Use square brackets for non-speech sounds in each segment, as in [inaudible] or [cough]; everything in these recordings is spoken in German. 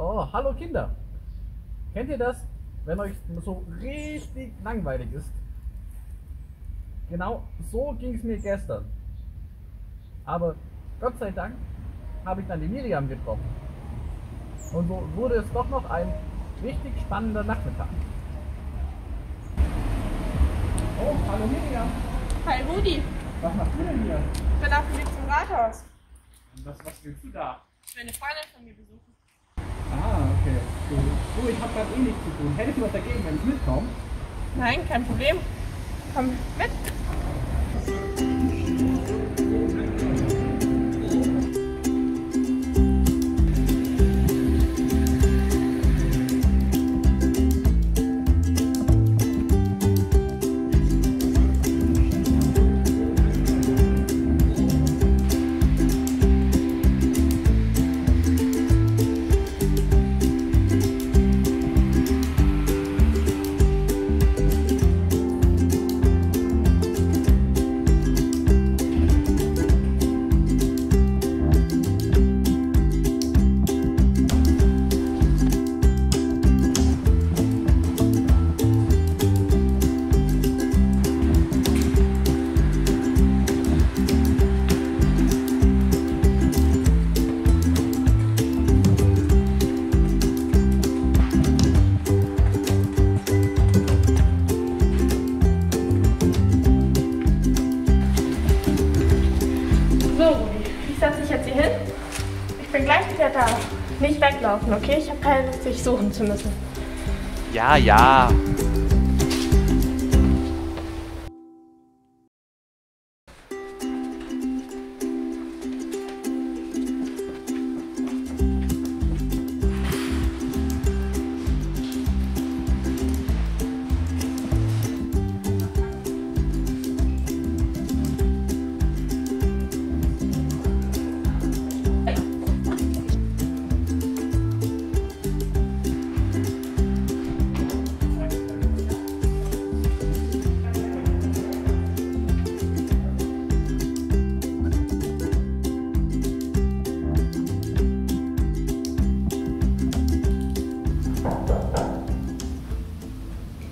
Oh, hallo Kinder. Kennt ihr das, wenn euch so richtig langweilig ist? Genau so ging es mir gestern. Aber Gott sei Dank habe ich dann die Miriam getroffen. Und so wurde es doch noch ein richtig spannender Nachmittag. Oh, hallo Miriam. Hi Rudi, Was machst du denn hier? ich bin auf dem Weg zum Rathaus. Was, was willst du da? Ich will eine Freundin von mir besuchen. Ah, okay. Du, du ich habe gerade eh nichts zu tun. Hättest du was dagegen, wenn ich mitkomme? Nein, kein Problem. Komm mit. Weglaufen, okay? Ich habe keine Lust, dich suchen zu müssen. Ja, ja.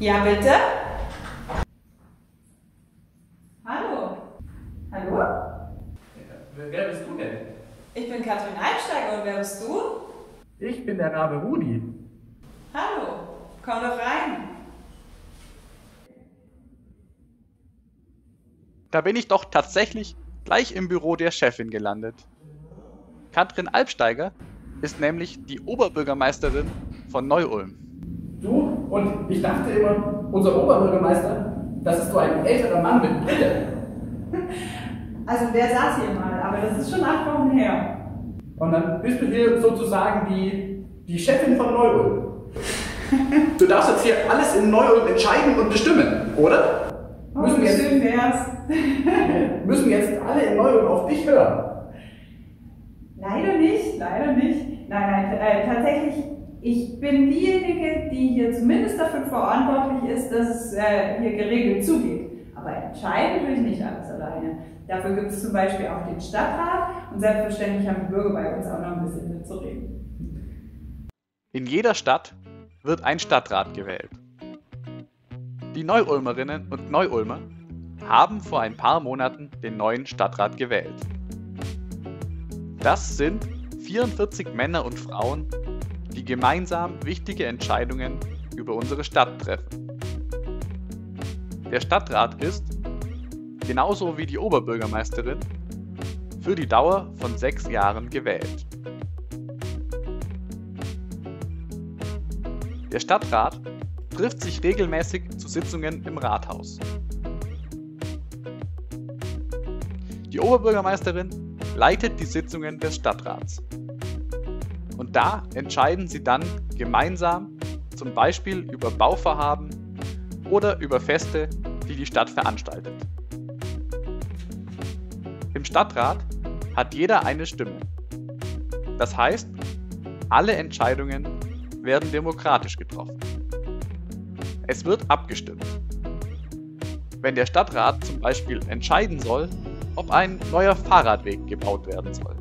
Ja, bitte? Hallo? Hallo? Wer bist du denn? Ich bin Katrin Einsteiger und wer bist du? Ich bin der Rabe Rudi. Hallo, komm doch rein. Da bin ich doch tatsächlich gleich im Büro der Chefin gelandet. Katrin Albsteiger ist nämlich die Oberbürgermeisterin von Neu-Ulm. Du und ich dachte immer, unser Oberbürgermeister, das ist so ein älterer Mann mit Brille. Also der saß hier mal, aber das ist schon acht Wochen her. Und dann bist du hier sozusagen die, die Chefin von Neu-Ulm. Du darfst jetzt hier alles in Neu-Ulm entscheiden und bestimmen, oder? Oh, Müssen jetzt, schön wär's. [laughs] müssen jetzt alle in Neu-Ulm auf dich hören. Leider nicht, leider nicht. Nein, nein, äh, tatsächlich, ich bin diejenige, die hier zumindest dafür verantwortlich ist, dass es äh, hier geregelt zugeht. Aber entscheiden tue ich nicht alles alleine. Dafür gibt es zum Beispiel auch den Stadtrat und selbstverständlich haben die Bürger bei uns auch noch ein bisschen mitzureden. In jeder Stadt wird ein Stadtrat gewählt. Die Neu-Ulmerinnen und Neu-Ulmer haben vor ein paar Monaten den neuen Stadtrat gewählt. Das sind 44 Männer und Frauen, die gemeinsam wichtige Entscheidungen über unsere Stadt treffen. Der Stadtrat ist, genauso wie die Oberbürgermeisterin, für die Dauer von sechs Jahren gewählt. Der Stadtrat trifft sich regelmäßig zu Sitzungen im Rathaus. Die Oberbürgermeisterin leitet die Sitzungen des Stadtrats. Und da entscheiden sie dann gemeinsam zum Beispiel über Bauvorhaben oder über Feste, die die Stadt veranstaltet. Im Stadtrat hat jeder eine Stimme. Das heißt, alle Entscheidungen werden demokratisch getroffen. Es wird abgestimmt. Wenn der Stadtrat zum Beispiel entscheiden soll, ob ein neuer Fahrradweg gebaut werden soll,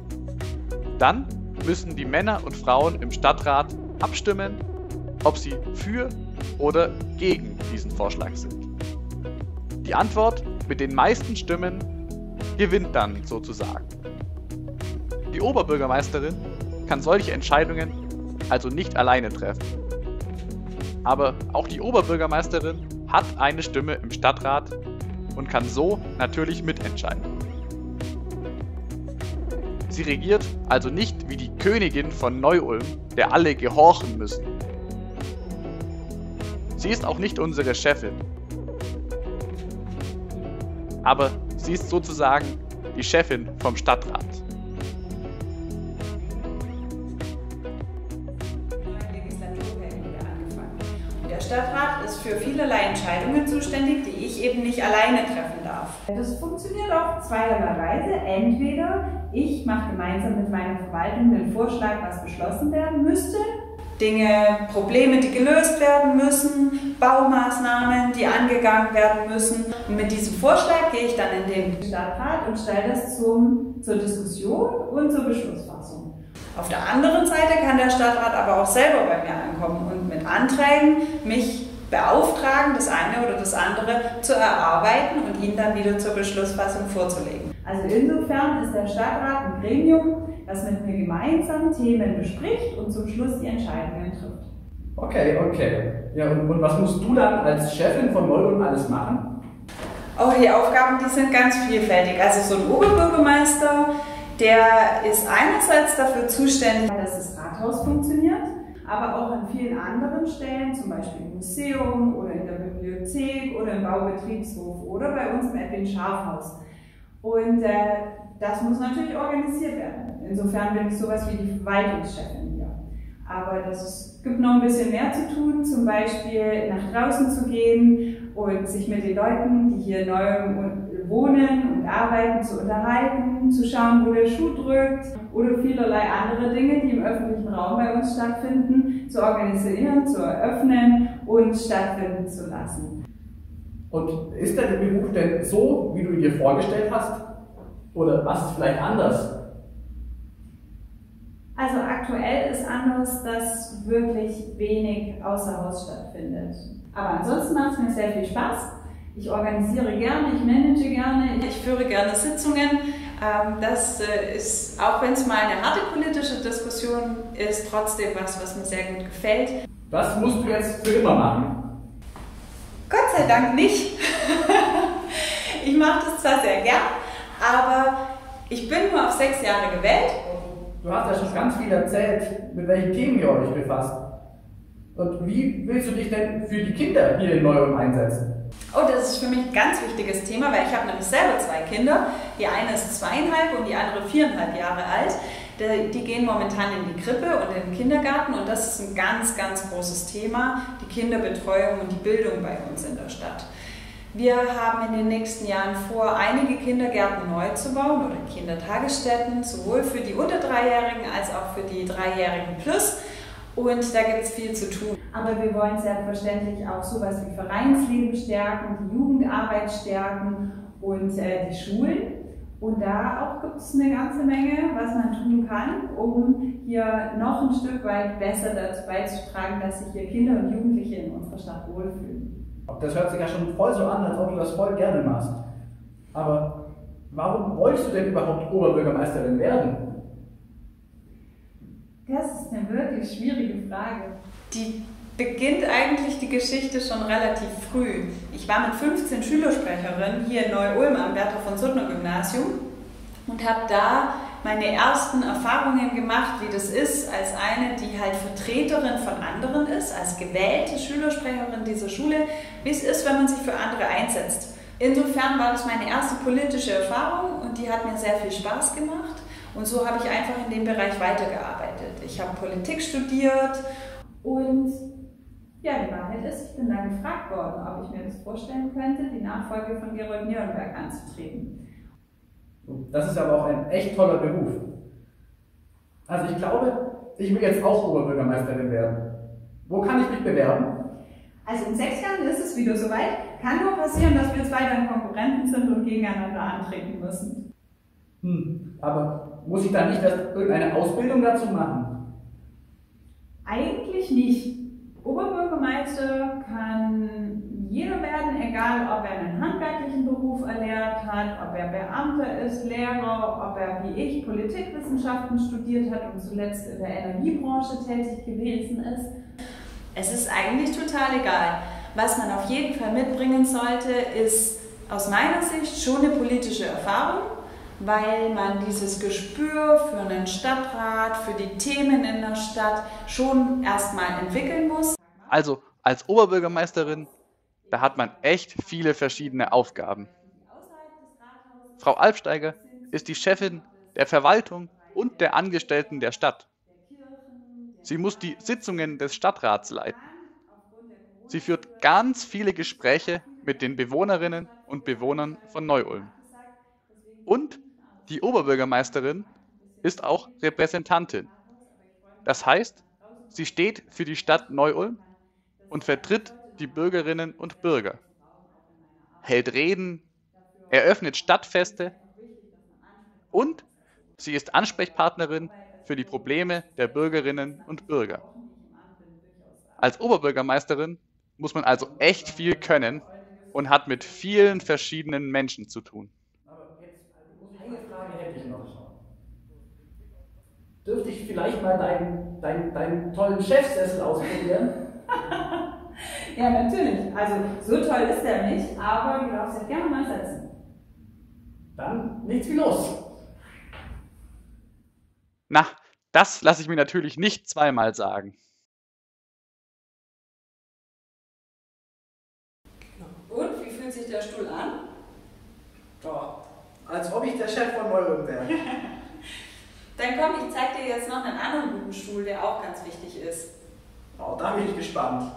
dann müssen die Männer und Frauen im Stadtrat abstimmen, ob sie für oder gegen diesen Vorschlag sind. Die Antwort mit den meisten Stimmen gewinnt dann sozusagen. Die Oberbürgermeisterin kann solche Entscheidungen also nicht alleine treffen. Aber auch die Oberbürgermeisterin hat eine Stimme im Stadtrat und kann so natürlich mitentscheiden. Sie regiert also nicht wie die Königin von Neu-Ulm, der alle gehorchen müssen. Sie ist auch nicht unsere Chefin. Aber sie ist sozusagen die Chefin vom Stadtrat. Der Stadtrat ist für vielerlei Entscheidungen zuständig, die ich eben nicht alleine treffen darf. Das funktioniert auf zweierlei Weise. Entweder ich mache gemeinsam mit meiner Verwaltung den Vorschlag, was beschlossen werden müsste. Dinge, Probleme, die gelöst werden müssen, Baumaßnahmen, die angegangen werden müssen. Und mit diesem Vorschlag gehe ich dann in den Stadtrat und stelle das zum, zur Diskussion und zur Beschlussfassung. Auf der anderen Seite kann der Stadtrat aber auch selber bei mir ankommen und mit Anträgen mich beauftragen, das eine oder das andere zu erarbeiten und ihn dann wieder zur Beschlussfassung vorzulegen. Also insofern ist der Stadtrat ein Gremium, das mit mir gemeinsam Themen bespricht und zum Schluss die Entscheidungen trifft. Okay, okay. Ja, und, und was musst du dann als Chefin von Molden alles machen? Oh, die Aufgaben, die sind ganz vielfältig. Also so ein Oberbürgermeister, der ist einerseits dafür zuständig, dass das Rathaus funktioniert, aber auch an vielen anderen Stellen, zum Beispiel im Museum oder in der Bibliothek oder im Baubetriebshof oder bei uns im Edwin Schafhaus. Und äh, das muss natürlich organisiert werden. Insofern bin ich sowas wie die Verwaltungschefin hier. Aber es gibt noch ein bisschen mehr zu tun, zum Beispiel nach draußen zu gehen und sich mit den Leuten, die hier neu wohnen und arbeiten, zu unterhalten, zu schauen, wo der Schuh drückt oder vielerlei andere Dinge, die im öffentlichen Raum bei uns stattfinden, zu organisieren, zu eröffnen und stattfinden zu lassen. Und ist der Beruf denn so, wie du ihn dir vorgestellt hast? Oder was ist vielleicht anders? Also aktuell ist anders, dass wirklich wenig außer Haus stattfindet. Aber ansonsten macht es mir sehr viel Spaß. Ich organisiere gerne, ich manage gerne, ich führe gerne Sitzungen. Ähm, das äh, ist, auch wenn es mal eine harte politische Diskussion ist, trotzdem was, was mir sehr gut gefällt. Was musst du jetzt für immer machen? Gott sei Dank nicht. [laughs] ich mache das zwar sehr gern, aber ich bin nur auf sechs Jahre gewählt. Du hast ja schon ganz viel erzählt, mit welchen Themen ihr euch befasst. Und wie willst du dich denn für die Kinder hier in Neuem einsetzen? Oh, das ist für mich ein ganz wichtiges Thema, weil ich habe nämlich selber zwei Kinder. Die eine ist zweieinhalb und die andere viereinhalb Jahre alt. Die gehen momentan in die Krippe und in den Kindergarten und das ist ein ganz, ganz großes Thema, die Kinderbetreuung und die Bildung bei uns in der Stadt. Wir haben in den nächsten Jahren vor, einige Kindergärten neu zu bauen oder Kindertagesstätten, sowohl für die unter Dreijährigen als auch für die Dreijährigen plus. Und da gibt es viel zu tun. Aber wir wollen selbstverständlich auch sowas wie Vereinsleben stärken, die Jugendarbeit stärken und äh, die Schulen. Und da auch gibt es eine ganze Menge, was man tun kann, um hier noch ein Stück weit besser dazu beizutragen, dass sich hier Kinder und Jugendliche in unserer Stadt wohlfühlen. Das hört sich ja schon voll so an, als ob du das voll gerne machst. Aber warum wolltest du denn überhaupt Oberbürgermeisterin werden? Das ist eine wirklich schwierige Frage. Die beginnt eigentlich die Geschichte schon relativ früh. Ich war mit 15 Schülersprecherin hier in Neu-Ulm am Bertha von Suttner Gymnasium und habe da meine ersten Erfahrungen gemacht, wie das ist, als eine, die halt Vertreterin von anderen ist, als gewählte Schülersprecherin dieser Schule, wie es ist, wenn man sich für andere einsetzt. Insofern war das meine erste politische Erfahrung und die hat mir sehr viel Spaß gemacht. Und so habe ich einfach in dem Bereich weitergearbeitet. Ich habe Politik studiert und ja, die Wahrheit ist, ich bin dann gefragt worden, ob ich mir das vorstellen könnte, die Nachfolge von Gerold Nierenberg anzutreten. Das ist aber auch ein echt toller Beruf. Also ich glaube, ich will jetzt auch Oberbürgermeisterin werden. Wo kann ich mich bewerben? Also in sechs Jahren ist es wieder soweit. Kann nur passieren, dass wir zwei dann Konkurrenten sind und gegeneinander antreten müssen. Hm, aber muss ich da nicht erst irgendeine Ausbildung dazu machen? Eigentlich nicht. Oberbürgermeister kann jeder werden, egal ob er einen handwerklichen Beruf erlernt hat, ob er Beamter ist, Lehrer, ob er wie ich Politikwissenschaften studiert hat und zuletzt in der Energiebranche tätig gewesen ist. Es ist eigentlich total egal. Was man auf jeden Fall mitbringen sollte, ist aus meiner Sicht schon eine politische Erfahrung, weil man dieses Gespür für einen Stadtrat, für die Themen in der Stadt schon erstmal entwickeln muss. Also als Oberbürgermeisterin, da hat man echt viele verschiedene Aufgaben. Frau Alpsteiger ist die Chefin der Verwaltung und der Angestellten der Stadt. Sie muss die Sitzungen des Stadtrats leiten. Sie führt ganz viele Gespräche mit den Bewohnerinnen und Bewohnern von Neu-Ulm. Und die Oberbürgermeisterin ist auch Repräsentantin. Das heißt, sie steht für die Stadt Neu-Ulm und vertritt die Bürgerinnen und Bürger, hält Reden, eröffnet Stadtfeste und sie ist Ansprechpartnerin für die Probleme der Bürgerinnen und Bürger. Als Oberbürgermeisterin muss man also echt viel können und hat mit vielen verschiedenen Menschen zu tun. Eine Frage hätte ich noch. Dürfte ich vielleicht mal deinen, deinen, deinen tollen Chefsessel ausprobieren? [laughs] ja, natürlich. Also so toll ist der nicht, aber du darfst dich gerne mal setzen. Dann nichts wie los. Na, das lasse ich mir natürlich nicht zweimal sagen. Und wie fühlt sich der Stuhl an? Doch, als ob ich der Chef von Neurum wäre. [laughs] Dann komm, ich zeig dir jetzt noch einen anderen guten Stuhl, der auch ganz wichtig ist. Oh, da bin ich gespannt.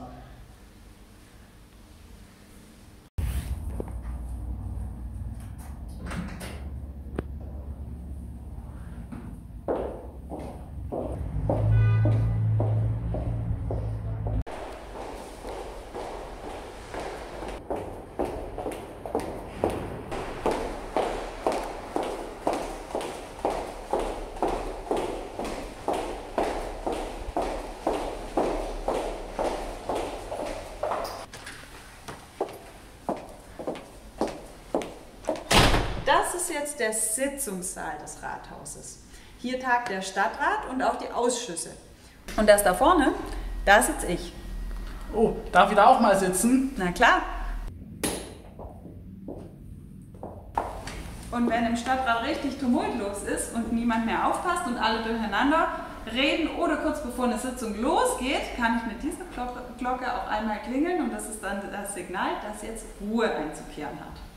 Das ist jetzt der Sitzungssaal des Rathauses. Hier tagt der Stadtrat und auch die Ausschüsse. Und das da vorne, da sitze ich. Oh, darf ich da auch mal sitzen? Na klar. Und wenn im Stadtrat richtig tumultlos ist und niemand mehr aufpasst und alle durcheinander reden oder kurz bevor eine Sitzung losgeht, kann ich mit dieser Glocke, Glocke auch einmal klingeln und das ist dann das Signal, dass jetzt Ruhe einzukehren hat.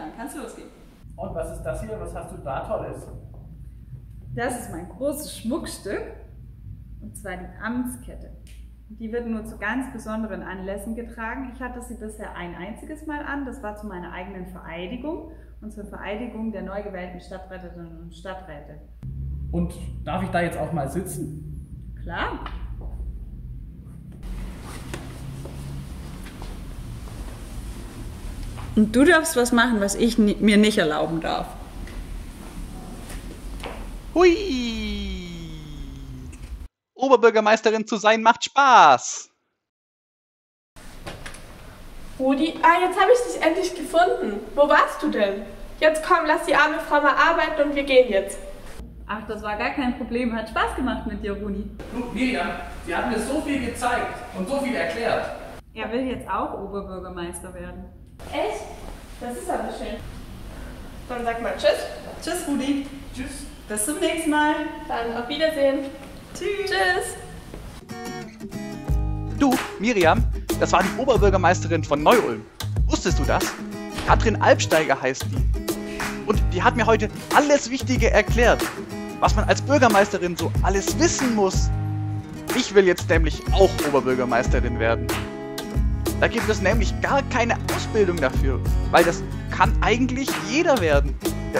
Dann kann es losgehen. Und was ist das hier? Was hast du da Tolles? Das ist mein großes Schmuckstück. Und zwar die Amtskette. Die wird nur zu ganz besonderen Anlässen getragen. Ich hatte sie bisher ein einziges Mal an. Das war zu meiner eigenen Vereidigung und zur Vereidigung der neu gewählten Stadträtinnen und Stadträte. Und darf ich da jetzt auch mal sitzen? Klar. Und du darfst was machen, was ich mir nicht erlauben darf. Hui! Oberbürgermeisterin zu sein macht Spaß. Rudi, ah, jetzt habe ich dich endlich gefunden. Wo warst du denn? Jetzt komm, lass die arme Frau mal arbeiten und wir gehen jetzt. Ach, das war gar kein Problem. Hat Spaß gemacht mit dir, Rudi. Du, Miriam, sie hat mir so viel gezeigt und so viel erklärt. Er will jetzt auch Oberbürgermeister werden. Echt? Das ist aber schön. Dann sag mal Tschüss. Tschüss, Rudi. Tschüss. Bis zum nächsten Mal. Dann auf Wiedersehen. Tschüss. Tschüss. Du, Miriam, das war die Oberbürgermeisterin von Neu-Ulm. Wusstest du das? Katrin Alpsteiger heißt die. Und die hat mir heute alles Wichtige erklärt, was man als Bürgermeisterin so alles wissen muss. Ich will jetzt nämlich auch Oberbürgermeisterin werden. Da gibt es nämlich gar keine Ausbildung dafür, weil das kann eigentlich jeder werden.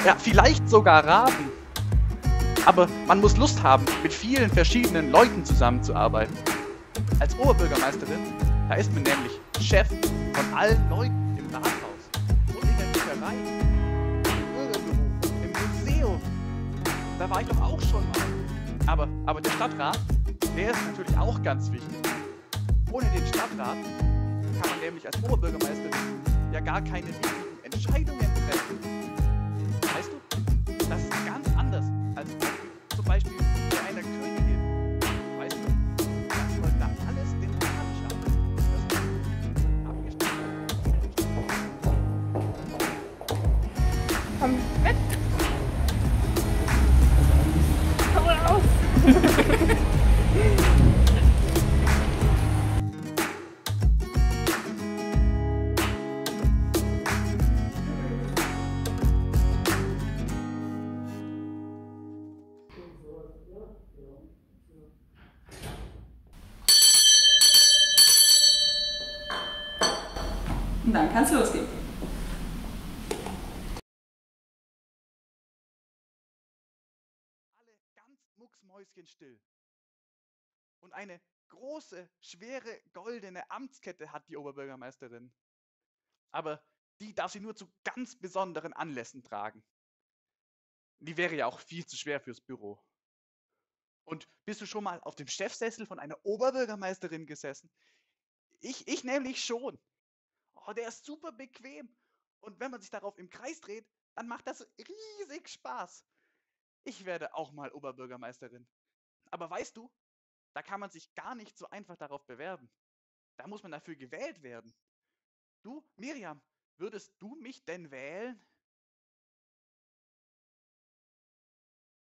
Ja, vielleicht sogar Raben. Aber man muss Lust haben, mit vielen verschiedenen Leuten zusammenzuarbeiten. Als Oberbürgermeisterin, da ist man nämlich Chef von allen Leuten im Rathaus und in der Bücherei, im Bürgerbüro, im Museum. Da war ich doch auch schon mal. Aber, aber der Stadtrat, der ist natürlich auch ganz wichtig. Ohne den Stadtrat kann man nämlich als Oberbürgermeisterin ja gar keine Entscheidungen Und dann kann es losgehen. alle ganz mucksmäuschenstill. Und eine große, schwere, goldene Amtskette hat die Oberbürgermeisterin. Aber die darf sie nur zu ganz besonderen Anlässen tragen. Die wäre ja auch viel zu schwer fürs Büro. Und bist du schon mal auf dem Chefsessel von einer Oberbürgermeisterin gesessen? Ich, ich nämlich schon. Oh, der ist super bequem. Und wenn man sich darauf im Kreis dreht, dann macht das riesig Spaß. Ich werde auch mal Oberbürgermeisterin. Aber weißt du, da kann man sich gar nicht so einfach darauf bewerben. Da muss man dafür gewählt werden. Du, Miriam, würdest du mich denn wählen?